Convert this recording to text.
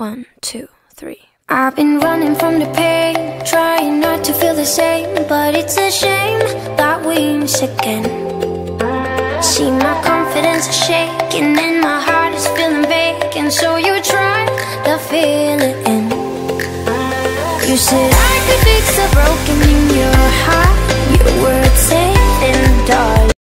One, two, three. I've been running from the pain, trying not to feel the same, but it's a shame that we miss again. See, my confidence is shaking and my heart is feeling vacant, so you try to fill it in. You said I could fix the broken in your heart, your words safe in dark.